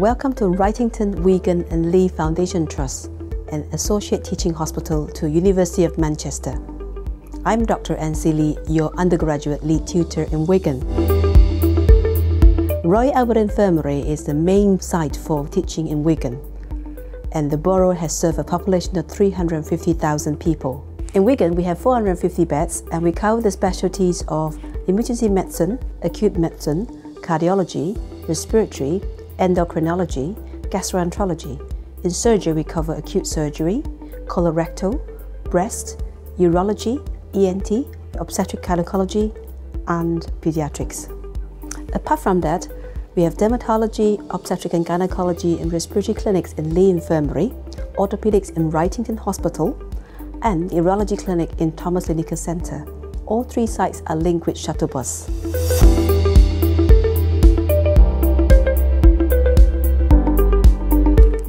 Welcome to Wrightington, Wigan and Leigh Foundation Trust, an associate teaching hospital to University of Manchester. I'm Dr. Ansi Lee, your undergraduate lead tutor in Wigan. Royal Albert Infirmary is the main site for teaching in Wigan, and the borough has served a population of 350,000 people. In Wigan, we have 450 beds, and we cover the specialties of emergency medicine, acute medicine, cardiology, respiratory, endocrinology, gastroenterology. In surgery, we cover acute surgery, colorectal, breast, urology, ENT, obstetric gynecology, and pediatrics. Apart from that, we have dermatology, obstetric and gynecology and respiratory clinics in Leigh Infirmary, orthopedics in Wrightington Hospital, and urology clinic in Thomas Linacre Centre. All three sites are linked with shuttle bus.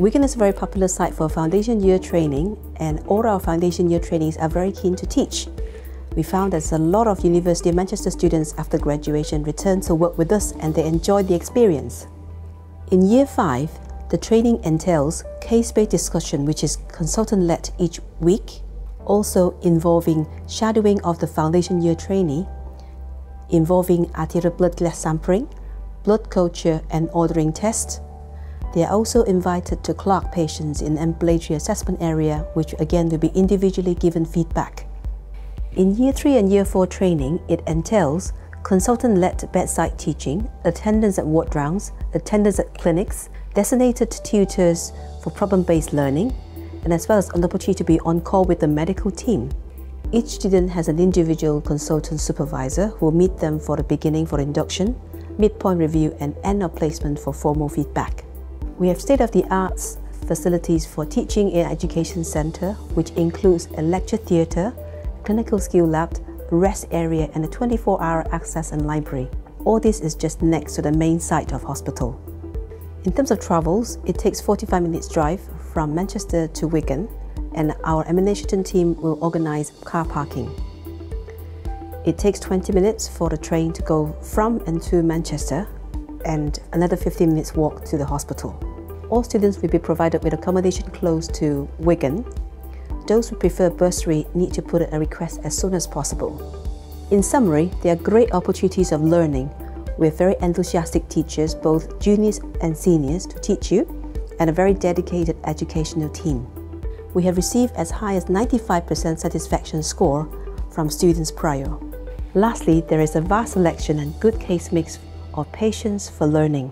Wigan is a very popular site for foundation year training and all our foundation year trainees are very keen to teach. We found that a lot of University of Manchester students after graduation return to work with us and they enjoy the experience. In year 5, the training entails case-based discussion which is consultant-led each week, also involving shadowing of the foundation year trainee, involving arterial blood gas sampling, blood culture and ordering tests, they are also invited to clerk patients in ambulatory assessment area, which again will be individually given feedback. In Year 3 and Year 4 training, it entails consultant-led bedside teaching, attendance at ward rounds, attendance at clinics, designated tutors for problem-based learning, and as well as an opportunity to be on call with the medical team. Each student has an individual consultant supervisor who will meet them for the beginning for induction, midpoint review, and end of placement for formal feedback. We have state-of-the-art facilities for teaching in education centre, which includes a lecture theatre, clinical skill lab, rest area and a 24-hour access and library. All this is just next to the main site of hospital. In terms of travels, it takes 45 minutes drive from Manchester to Wigan and our administration team will organise car parking. It takes 20 minutes for the train to go from and to Manchester and another 15 minutes walk to the hospital. All students will be provided with accommodation close to Wigan. Those who prefer bursary need to put in a request as soon as possible. In summary, there are great opportunities of learning with very enthusiastic teachers, both juniors and seniors, to teach you, and a very dedicated educational team. We have received as high as 95% satisfaction score from students prior. Lastly, there is a vast selection and good case mix of patients for learning.